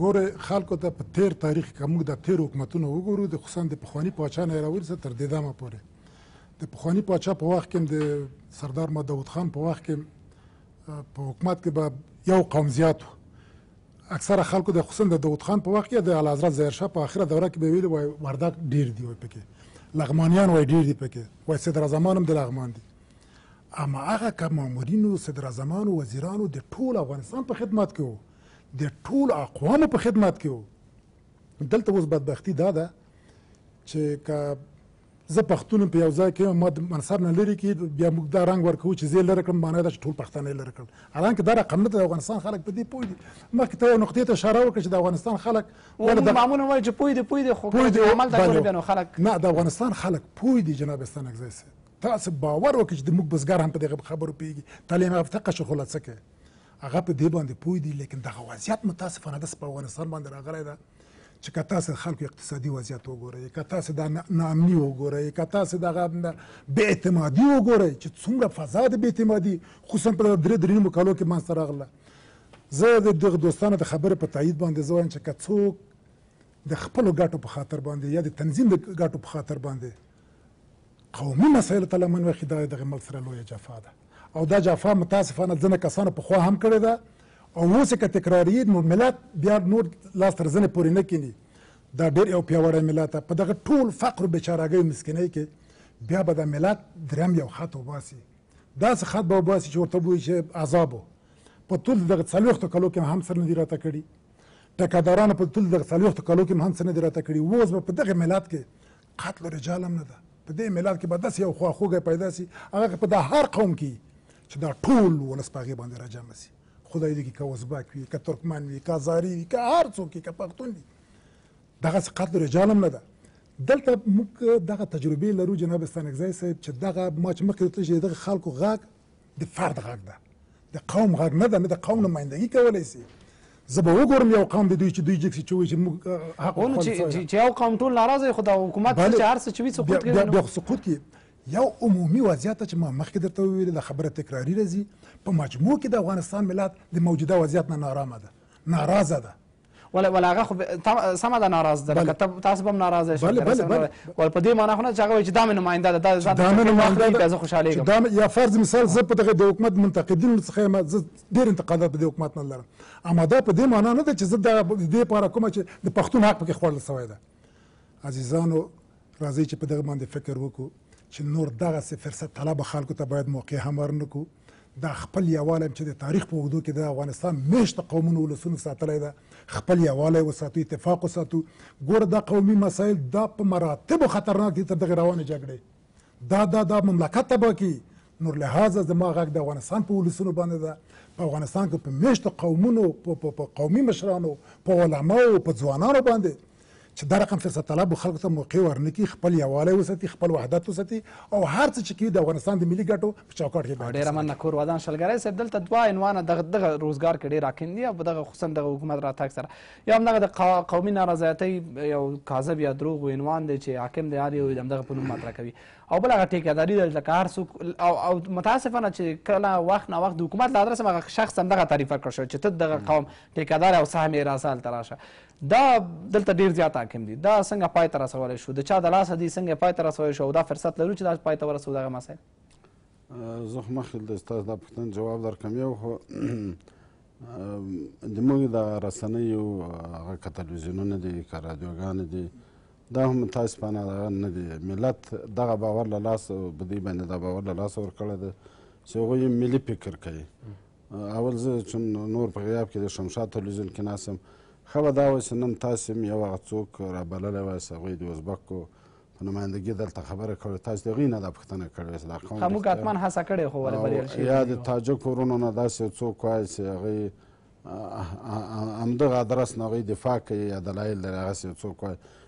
ګورئ، خلکو ته په تېر تاریخ کې که موږ دا تېر حکومتونه وګورو، د خصوصاً د پخواني پاچا نه یې راونیسه تر دې دمه پورې، د پخواني پاچا په وخت کې هم د سردار ما داود خان په وخت کې هم په حکومت کې به یو قوم زیات و. اکثره خلکو د خصوصاً د داود خان په وخت کې یا د اعلیحضرت ظاهرشاه په اخره دوره کې به یې ویل وایي وردګ ډېر دي وایي پکې، لغمانیان وایي ډېر دي پکې، وایي صدراعظمان هم د لغمان دي. اما هغه که مامورینو، صدراعظمانو، وزیرانو د ټول افغانستان په خدمت کې وو، د ټولو اقوامو په خدمت کې وو. دلته اوس بدبختي دا ده چې که زه پښتون یم په یو ځای کې ما د منصب نه لرې کړي بیا موږ دا رنګ ورکوو چې زه یې لرې کړم معنی دا چې ټول پښتانه یې لرې کړل حالانکه دا رقم نه ده د افغانستان خلک په دې پوه دي مخکې ته یو نقطې ته اشاره وکړه چې د افغانستان خلک ولې معمولا وایي چې پوه دي پوه دي خو عمل ته ګوري بیا نو خلک نه د افغانستان خلک پوه دي جناب ستانکزی صاحب تاسو باور وکړئ چې زموږ بزګر هم په دغه خبرو پوهېږي، تعلیم یافته قشر خو لا څه کوي، هغه په دې باندې پوه دي، لیکن دغه وضعیت متاسفانه داسې په افغانستان باندې راغلی ده چې که تاسو د خلکو اقتصادي وضعیت وګورئ، که تاسو دا ناامني وګورئ، که تاسو دغه بې اعتمادي وګورئ چې څومره فضا د بې اعتمادي خصوصا په دغه درې درې نیمو کالو کې منځته راغله. زه د دغه دوستانو د خبرې په تایید باندې زه وایم چې که څوک د خپلو ګټو په خاطر باندې یا د تنظیم د ګټو په خاطر باندې قومي مسایلو ته لمن وښي دا دغه ملک سره لویه جفا ده او دا جفا متاسفانه ځنه کسانو په خوا هم کړې ده او اوس که تکراري نو ملت بیا نور لاس تر زنه پورې نه کینی دا ډیر یو پیاوړی ملت په دغه ټول فقر او بیچارهګۍ مسکینۍ کې بیا به دا ملت دریم یو خط وباسي داسې خط به وباسي چې ورته وایي چې عذابو په ټول دغه څلوېښتو کلو کې هم څه نه دي راته کړي ټکهدارانو په ټول دغه څلوېښتو کلو کې هم څه نه دي راته کړي اوس به په دغه ملت کې قتل و رجال هم نه ده په دې ملت کې به داسې یو خواخوږی پیدا سي هغه که په دا هر قوم کې چې دا ټول ولس په هغې باندې راجمع سي خدای دې کې که ازبک وي که ترکمن وي که ازاري وي که هر څوک وي که پښتون وي دغسې قتل رجال هم نه ده دلته موږ دغه تجربې لرو جناب ستانکزی صاحب چې دغه ما چې مخکې ته چې دغه خلکو غږ د فرد غږ ده د قوم غږ نه ده نه د قوم نمایندګي کولای شي زه به وګورم یو قوم د دوی چې دوی جکسي چوي چې موږ حق ونه چې چې یو قوم ټول ناراضه خو د حکومت چې هر څه چوي سقوط کوي بیا سقوط کوي یو عمومي وضعیت چې ما مخکې درته ویل د خبره تکراری راځي په مجموع کې د افغانستان ملت د موجوده وضعیت نه نارامه ده ناراضه ده ول ول هغه خو سم ده ناراض ده لکه ته تاسو هم ناراض شئ بله بله بله ول په دې معنی خو نه چې هغه وایي چې دا مې نماینده ده دا ځان ته نماینده ده زه خوشاله یم دا یا فرض مثال زه په دغه د حکومت منتقدینو څخه یم زه ډېر انتقادات د حکومت نه لرم اما دا په دې معنی نه ده چې زه دا دې لپاره کوم چې د پښتون حق پکې خوړل سوی ده عزیزانو راځئ چې په دغه باندې فکر وکړو چې نور دغسې فرصت طلبه خلکو ته باید موقع هم ورنکړو دا خپل یوالی هم چې د تاریخ په اوږدو کې د افغانستان میشته قومونو ولسونو ساتلی ده خپل یوالی وساتو اتفاق وساتو ګوره دا قومي مسایل دا په مراتبو خطرناک دي تر دغې روانې جګړې دا دا دا مملکت تباه کړي نور لحاظه زما غږ د افغانستان په ولسونو باندې ده په افغانستان کې په میشتو قومونو په قومي مشرانو په علماو په ځوانانو باندې چې دا رقم فرصت طلبو خلکو ته موقع ورنه کړي خپل یووالی وساتي خپل وحدت وساتي او هر څه چې کوي د افغانستان د ملي ګټو په چوکاټ کې باید ډېره مننه کور ودان شلګری صاحب دلته دوه عنوان دغه دغه روزګار کې ډېر راکن دي او په دغه خصوصا دغه حکومت راتګ سره یا هم دغه د قومي نارضایتۍ یو کاذب یا دروغ عنوان دی چې حاکم دی هر یو دغه په نوم مطرح کوي او بل هغه ټیکداري ده لکه هر څوک او او متاسفانه چې کله وخت نه وخت د حکومت له ادرسه هغه شخص هم دغه تعریفه کړ شو چې ته دغه قوم ټیکدار او سهم یې راسه هلته راشه دا دلته ډیر زیات حاکم دي دا څنګه پای ته رسولی شو د چا د لاسه دي څنګه پای ته رسولی شو او دا فرصت لرو چې دا پای ته ورسو دغه مسایل زه خو مخکې د ستاسو دا پوښتنې جواب درکم یو خو زموږ د رسنیو هغه که تلویزیونونه دي که رادیوګانې دي دا هم متاسفانه دغه نه دي ملت دغه باور له لاسه په دوی باندې دا باور له لاسه ورکړی دی چې هغوی ملي فکر کوي اول زه چون نور په غیاب کې د شمشاد تلویزیون کې ناست یم ښه به دا وای چې نن تاسې هم یو هغه څوک رابللی وای چې هغوی د ازبکو په نمایندګي دلته خبره کړې تاسو د هغوی نه دا پوښتنه کړې وای چې دا قوم موږ حتما هڅه کړې خو ولې بریالي شوي یا د تاجکو وروڼو نه داسې یو څوک وای چې هغوی همدغه ادرس نه هغوی دفاع کوي یا دلایل لري هغسې یو څوک وای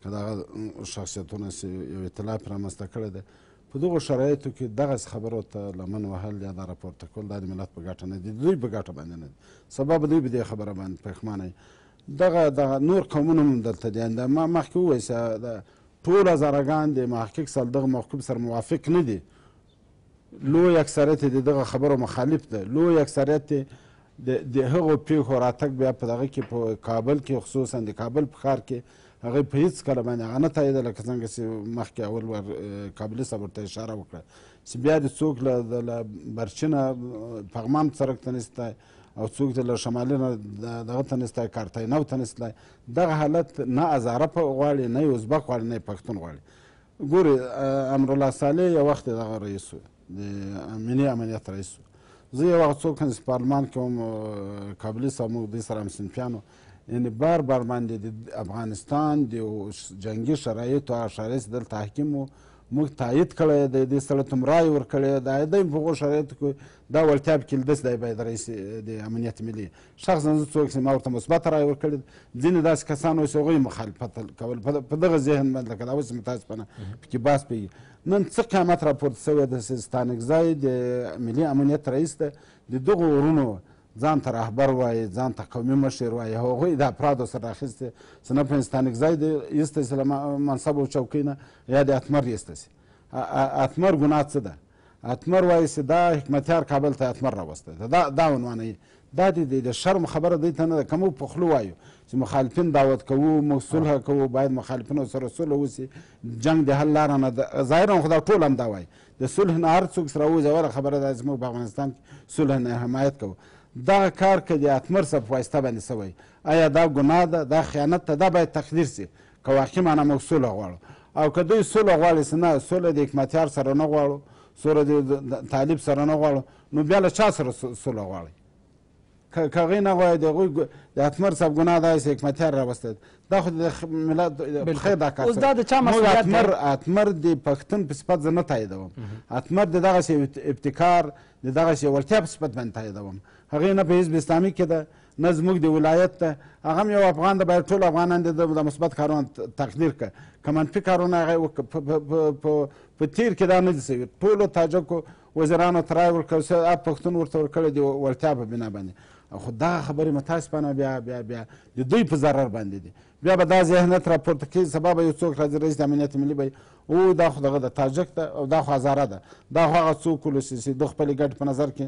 که دغه شخصیتونه چې یو اطلاف رامنځته کړی دی په دغو شرایطو کې دغسې خبرو ته لمن وهل یا دا راپورته کول دا د ملت په ګټه نه دي دوی په ګټه باندې نه دي سبا به دوی به دې خبره باندې پښمانه دغه دغه نور قومونه هم دلته دي دا ما مخکې وویل چې ټول هزاره ګان د محقق صالدغ محکوم سره موافق نه دي لوی اکثریت یې د دغه خبرو مخالف دی، لوی اکثریت یې د د هغو پېښو راتګ بیا په دغه کې په کابل کې خصوصا د کابل په ښار کې هغه په هیڅ کله باندې هغه نه تاییده لکه څنګه چې مخکې اول ور کابلي صاحب ورته اشاره وکړه چې بیا د څوک له له برچینه پغمان سرک ته نشته او څوک د له شمالي نه دغه ته نشته کارتینو ته نشته دغه حالت نه ازاره غواړي نه یې ازبک غواړي نه یې پښتون غواړي ګوري امرالله صالح یو وخت دغه رئیس و د ملي امنیت رئیس و زه یو وخت څو کم پارلمان کې هم کابلي صاحب موږ دوی سره هم صنفیانو یعنې بار بار باندې د افغانستان د جنګي شرایطو هغه شرایط چې دلته حاکم و موږ تایید کړی دی دې سړی ته هم رایې ورکړې ده دی په هغو شرایطو کې دا وړتیا پکې لیده چې دی باید رئیس د امنیت ملي شخصاً زه څوک چې ما ورته مثبته رایه ورکړې ده ځینې داسې کسان وو چې هغوی یې مخالفت کول په دغه ذهن باندې لکه دا اوس متاسفانه پکې بحث پېږي نن څه قیامت راپورته شوی د ستانکزی د ملي امنیت رئیس ته د دغو ورونو ځان ته رهبر وایي ځان ته قومي مشر وایي هغوی د افرادو سره راخیستې چې نه په ستانکزی د ایسته سي له منصب او چوکۍ نه یا د اتمر ایسته سي اتمر ګناه څه ده اتمر وایي چې دا حکمتیار کابل ته اتمر راوستی ده دا دا عنوان یې دا دی دی د شرم خبره دی ته نه ده که موږ په خوله وایو چې مخالفین دعوت کوو موږ صلح کوو باید مخالفینو سره صلح وسي جنګ د حل لاره نه ده ظاهرا خو دا ټول هم دا وایي د صلح نه هر څوک سره وځي اوله خبره دا چې موږ په افغانستان کې صلح نه حمایت کوو دغه کار که د اتمر صاحب په واسطه باندې سوی آیا دا ګناه ده دا خیانت ته دا باید تقدیر سي که واقعي معنا موږ سوله غواړو او که دوی سوله غواړي چې نه سوله د حکمتیار سره نه غواړو سوله د طالب سره نه غواړو نو بیا له چا سره سوله غواړي که هغوی نه غواړي د هغوی د اتمر صاحب ګناه دا چې حکمتیار راوستی دا خو د ملت خیر دا کار اوس دا د چا مسؤلیت اتمر اتمر د پښتون په صفت زه نه تاییدوم اتمر د دغسې ابتکار د دغسې وړتیا په صفت باندې تاییدوم هغې نه په حزب اسلامي کې ده نه زموږ دی ولایت ده هغه هم یو افغان ده باید ټول افغانان دې د مثبت کارونه تقدیر کړه که منفي کارونه هغه وکړه په تیر کې دا نه دي سوي ټولو تاجکو وزیرانو ته رایې ورکړل سوې هر پښتون ورته ورکړی دي وړتیا په بنا باندې خو دغه خبرې متاسفانه بیا بیا بیا د دوی په ضرر باندې دي بیا به دا ذهنیت را پورته کوي سبا به یو څوک راځي رئیس د امنیت ملي به او دا خو دغه د تاجک ده او دا خو هزاره ده دا خو هغه څوک ولسي چې د خپلې ګټې په نظر کې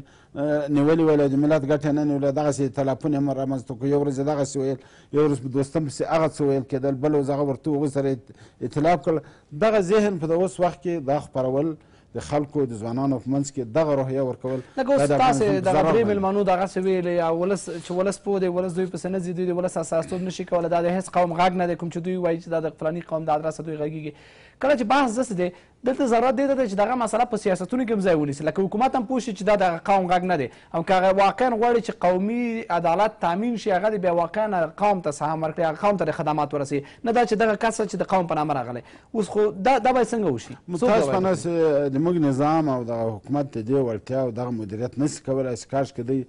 نیولې ویل د ملت ګټې نه نیولې دغسې ایتلافونه هم رامنځته کړو یو ورځ یې دغسې ویل یو ورځ په دوستم پسې هغه څه ویل کېدل بل ورځ هغه ورته هغوی سره ایتلاف کړل دغه ذهن په د اوس وخت کې دا خپرول د خلکو د ځوانانو په منځ کې دغه روحیه ورکول لکه اوس تاسو دغه درې ملمنو دغه څه ویل یا ولس چې ولس پوه دی ولس دوی پسې نه ځي دوی د ولس استازتوب نشي کولی دا د هیڅ قوم غږ نه دی کوم چې دوی وایي چې دا د فلاني قوم د ادرسه دوی غږیږي کله چې بحث داسې دی دلته ضرورت دی چې دغه مسله په سیاستونو کې هم ځای ونیسي لکه حکومت هم پوه شي چې دا دغه قوم غږ نه دی او که هغه واقعا غواړي چې قومي عدالت تامین شي هغه د بیا واقعا قوم ته سهم ورکړي هغه قوم ته د خدمات ورسي نه دا چې دغه کس چې د قوم په نامه راغلی اوس خو دا دا باید څنګه وشي متاسفانه چې د موږ نظام او دغه حکومت د دې وړتیا او دغه مدیریت نشي کولی چې کاش که دوی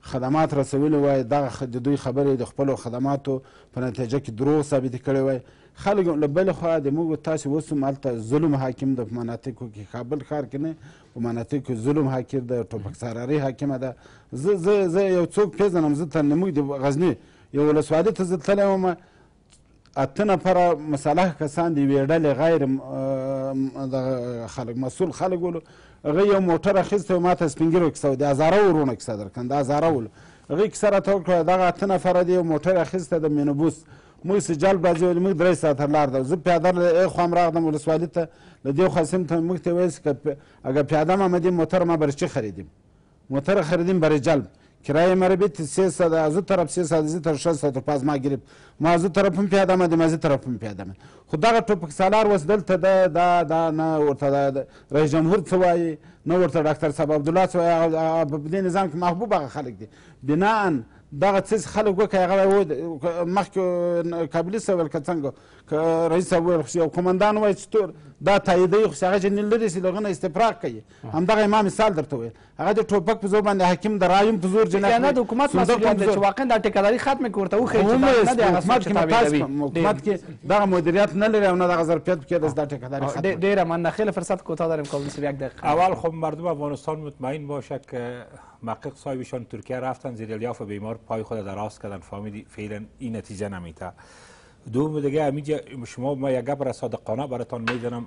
خدمات رسولي وای دغه د دوی خبرې د خپلو خدماتو په نتیجه کې دروغ ثابت کړی وای خلک له بلې خوا د موږ تاسو اوس هم هلته ظلم حاکم د مناطقو کې کابل ښار کې نه په مناطقو کې ظلم حاکم د ټوپک ساراري حاکمه ده زه زه زه یو څوک پېژنم زه تر موږ د غزني یو ولسوالي ته زه تللی وم اته نفره مسلح کسان د یوې ډلې غیر دغه خلک مسؤل خلک ولو هغه یو موټر اخیستی و ما ته سپینګیرو کیسه و د هزاره وروڼو کیسه درکړم د هزاره ولو هغې کیسه راته وکړه دغه اته نفره دی یو موټر اخیستی د مینوبوس موږ چې جلب راځي ولې موږ درې ساعته لار ده زه پیاده له ای خوا هم راغلم ولسوالي ته له دې خوا سیم ته موږ ته ویل چې که اګه پیاده مه مدیم موتر ما برچي خریدیم موتر خریدیم برای جلب کرایه مربیت سه سد از او طرف سه سد زی تر شست سد پاز ما گرفت ما از او طرف هم پیاده آمدیم از این طرف هم پیاده آمد خو دغه ټوپک سالار وس دلته ده دا دا نه ورته رئیس جمهور څه وایي نه ورته ډاکټر صاحب عبدالله څه وایي په دې نظام کې محبوب هغه خلک دي بناء دغه څه خلک وکړي هغه و مخکې کابلي صاحب ویل که څنګه رئیس صاحب ویل خو یو قومندان وایي چې دا تاییدوي خو هغه چې نه لري چې دغه نه استفراق کوي همدغه ما مثال درته ویل هغه د ټوپک په زور باندې حکیم د رایم په زور جنایت نه د حکومت مسؤلیت دی چې واقعا دا ټیکداري ختمه کړي ورته وښیي چې دا نه دی هغه څه چې تابعوي حکومت کې دغه مدیریت نه لري او نه دغه ظرفیت پکې ده چې دا ټیکداري ختمه ډېره مننه خیلی فرصت کوتاه داریم کابل صاحب یک دقیقه اول خب مردم افغانستان مطمئن باشه که محقق صاحبشان ترکیه رفتن زیر الیاف بیمار پای خود دراز کردن فهمیدی فعلا این نتیجه نمیته دوم دیگه همینجا شما ما یک گپ را صادقانه براتان میدانم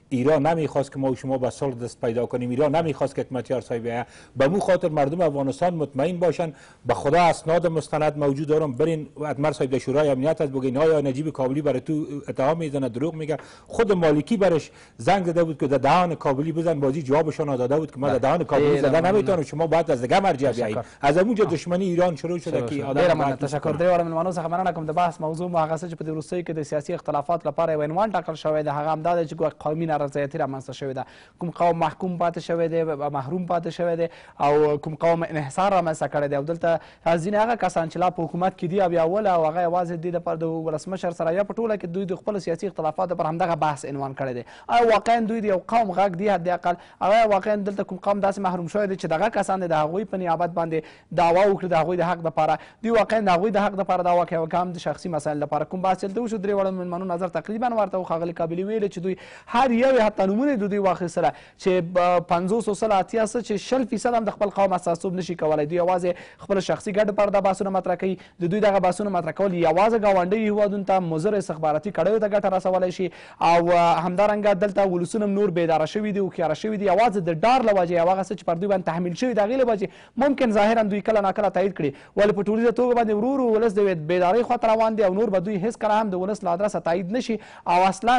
ایران نمی خواست که ما و شما به صلح دست پیدا کنیم ایران نمی خواست که حکمتیار صاحب بیایه به مو خاطر مردم افغانستان مطمئن باشن به خدا اسناد مستند موجود دارم برین ادمر صاحب در شورای امنیت است بگین آیا نجیب کابلی برای تو اتهام میزنه دروغ میگه خود مالکی برش زنگ زده بود که در دهان کابلی بزن بازی جوابشان داده بود که ما در دهان کابلی زده نمیتونم شما باید از دیگه مرجع بیایید از همونجا دشمنی ایران شروع شده که ایران ډیر مننه تشکر درې واړه ملمنو څخه مننه کوم د بحث موضوع مو هغه څه چې په دې وروستیو کې د سیاسي اختلافات لپاره یو عنوان ټاکل شوی دی هغه همدا دی چې ګواکې قومي نارضایتي رامنځته شوې ده کوم قوم محکوم پاتې شوی دی محروم پاتې شوی دی او کوم قوم انحصار رامنځته کړی دی او دلته ځینې هغه کسان چې لا په حکومت کې دي او یا وله او هغه یوازې دې لپاره د ولسمشر سره یا په ټوله کې دوی د خپل سیاسي اختلافاتو پر همدغه بحث عنوان کړی دی او واقعا دوی د یو قوم غږ دی حد اقل ایا واقعا دلته کوم قوم داسې محروم شوی دی چې دغه کسان دې د هغوی په نیابت باندې دعوا وکړي د هغوی د حق لپاره دوی واقعا د هغوی د حق لپاره دعوا کوي که هم د شخصي مسایل لپاره کوم بحث چلته وشو درې واړو مېلمنو نظر تقریبا ورته و ښاغلي کابلي ویل چې دوی هر یو یې حتی نومونه د دوی واخیستله چې پنځوس او سل اتیا څه چې شل فیصد هم د خپل قوم استازتوب نشي کولی دوی یوازې خپل شخصي ګټو لپاره دا بحثونه مطرح کوي د دوی دغه بحثونه مطرح کول یوازې ګاونډیو هیوادونو ته مضر استخباراتي کړیو ته ګټه رسولی شي او همدا رنګه دلته ولسونه هم نور بېداره شوي دي، هوښیاره شوي دي، یوازې د ډار له وجې او هغه څه چې پر دوی باندې تحمیل شوي د هغې له وجې ممکن ظاهراً دوی کله نا کله تایید کړي، ولې په ټولیزه توګه باندې ورو ورو ولس د یوې بېدارۍ خوا ته روان دی او نور به دوی هېڅکله هم د ولس له ادرسه تایید نه شي او اصلاً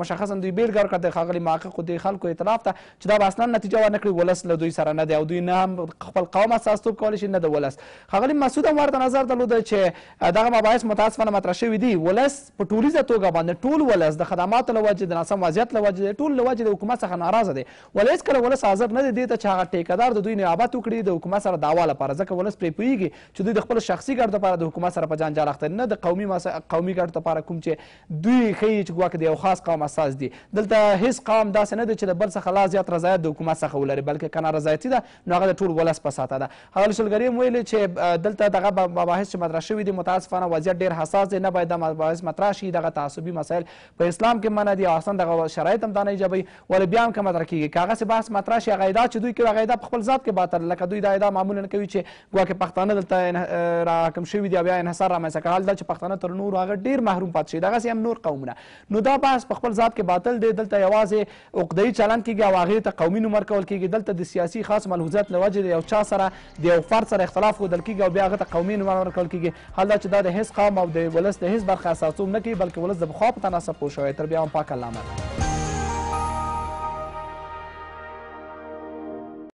مشخصاً دوی بېلګه ورکړه د ښاغلي محقق دې خلکو اعتلاف ته چې دا به اصلاً نتیجه ورنه کړي، ولس له دوی سره نه دی او دوی نه هم خپل قوم استازتوب کولی شي نه د ولس. ښاغلي مسعود هم ورته نظر درلود چې دغه مباحث متاسفانه مطرح شوي دي، ولس. په ټولیزه توګه باندې ټول ولس د خدماتو له وجې د ناسم وضعیت له وجې ټول له وجې د حکومت څخه ناراضه دی ولې هېڅکله ولس حاضر نه دی دې ته چې هغه ټیکدار د دوی نیابت وکړي د حکومت سره دعوا لپاره ځکه ولس پرې پوهېږي چې دوی د خپل شخصي ګټو لپاره د حکومت سره په جنجال اخته دي نه د قومي قومي ګټو لپاره کوم چې دوی ښیي چې ګواکې د یو خاص قوم اساس دي دلته هیڅ قوم داسې نه دی چې د بل څخه لا زیات رضایت د حکومت څخه ولري بلکې که نارضایتي ده نو هغه د ټول ولس په ساته ده ښاغلي سولګري هم ویلي چې دلته دغه مباحث چې مطرح شوي دي متاسفانه وضعیت ډېر حساس دی نه باید دا مباحث مطرح شي دغه تعصبي مسایل په اسلام کې منع دي او اصلا دغه شرایط هم دا نه ایجابوي ولې بیا هم که مطرح کېږي که هغسې بحث مطرح شي هغه ادعا چې دوی کوي هغه ادعا په خپل ذات کې باطل لکه دوی دا ادعا معمولا کوي چې ګواکې پښتانه دلته راحکم شوي دي او یا انحصار رامنځته کړی حال دا چې پښتانه تر نورو هغه ډېر محروم پاتې شوي دغسې هم نور قومونه نو دا بحث په خپل ذات کې باطل دی، دلته یوازې عقده یي چلند کېږي او هغې ته قومي نوم ورکول کېږي، دلته د سیاسي خاص ملحوظیت له وجې د یو چا سره د یو فرد سره اختلاف ښودل کېږي او بیا هغه ته قومې نوم ورکول کېږي، حال دا چې دا د هېڅ قوم او د ولس د هېڅ برخې استازتوب نه کوي، بلکې ولس د پخوا په تناسب پوه شوی، تر بیا هم پاک الله مل.